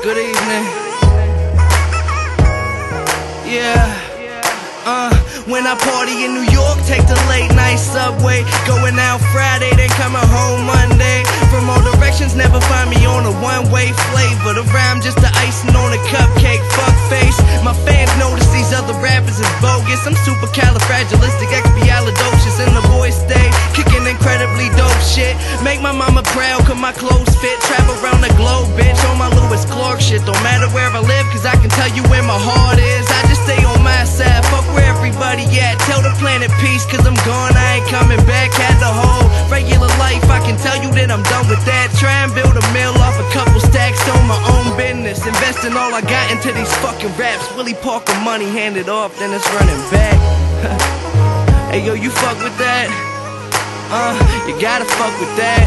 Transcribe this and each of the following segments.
Good evening. Yeah. Uh, when I party in New York, take the late night subway. Going out Friday, then coming home Monday. From all directions, never find me on a one way flavor. The rhyme just the icing on a cupcake, fuck face. My fans notice these other rappers is bogus. I'm super califragilisticexpialidocious, and the boys stay kicking incredibly dope shit. Make my mama proud, cause my clothes where I live, cause I can tell you where my heart is. I just stay on my side, fuck where everybody at. Tell the planet peace, cause I'm gone, I ain't coming back. Had the whole regular life, I can tell you that I'm done with that. Try and build a mill off a couple stacks on my own business. Investing all I got into these fucking raps. Willie Parker money handed off, then it's running back. hey yo, you fuck with that? Uh, you gotta fuck with that.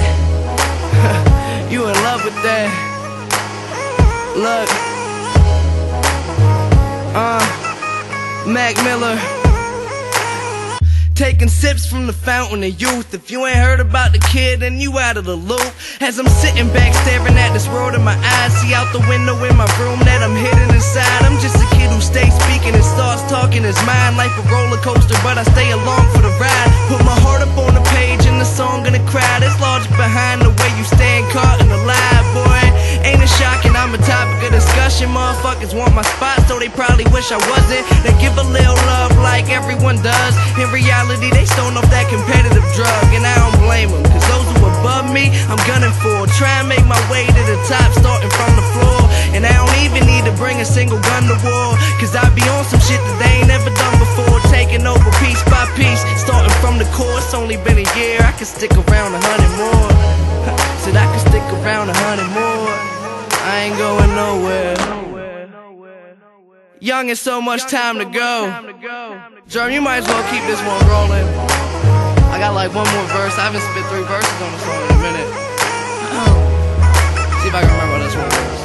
you in love with that. Look. Mac Miller. Taking sips from the fountain of youth. If you ain't heard about the kid, then you out of the loop. As I'm sitting back staring at this world in my eyes, see out the window in my room that I'm hidden inside. I'm just a kid who stays speaking and starts talking his mind. Life a roller coaster, but I stay along for the ride. Put my the song in the crowd. There's logic behind the way you stand caught in the lie, boy. Ain't it shocking? I'm a topic of discussion. Motherfuckers want my spot, so they probably wish I wasn't. They give a little love like everyone does. In reality, they stone off that competitive drug, and I don't blame them. Cause those who above me, I'm gunning for. Try and make my way to the top, starting from the floor. And I don't even need to bring a single gun to war. Cause I be on some shit that they ain't never done before. Taking over piece by piece, starting from the core. It's only been a year, I can stick around a hundred more. Said I can stick around a hundred more. I ain't going nowhere. Young and so much time to go. Jerm, you might as well keep this one rolling. I got like one more verse. I haven't spit three verses on this song in a minute. See if I can remember this one verse.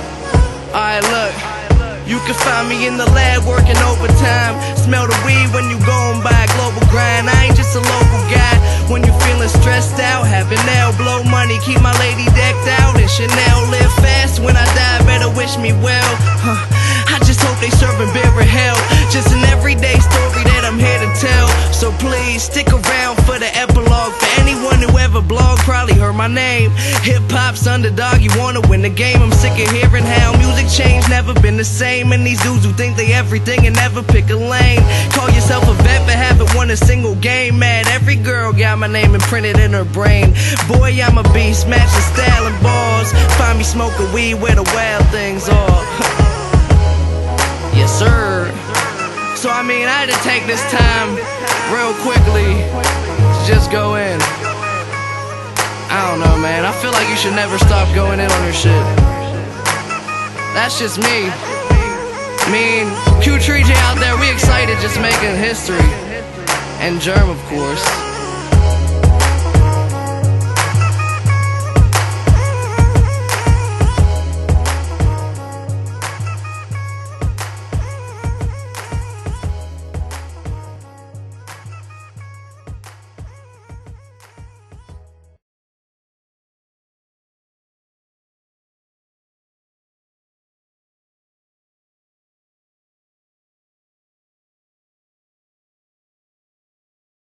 Alright, look. You can find me in the lab working overtime. Smell the weed when you going by grind. I ain't just a local guy. When you feeling stressed out, having nail blow money, keep my lady decked out. And Chanel live fast. When I die, better wish me well. Huh. I just hope they serving beer in hell. Just an everyday story that I'm here to tell. So please stick around for the epilogue. For anyone who ever blog, probably heard my name. Hip hop's underdog, you wanna win the game. I'm sick of hearing how music changed, never been the same. And these dudes who think they everything and never pick a lane. Call yourself a vet a single game. Mad, every girl got my name imprinted in her brain. Boy, I'm a beast, matching style and balls. Find me smoking weed where the wild things are. Yes, sir. So, I mean, I had to take this time real quickly to just go in. I don't know, man. I feel like you should never stop going in on your shit. That's just me. Me and Q3J out there, we excited just making history. And Jerm, of course.